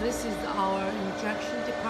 This is our injection department.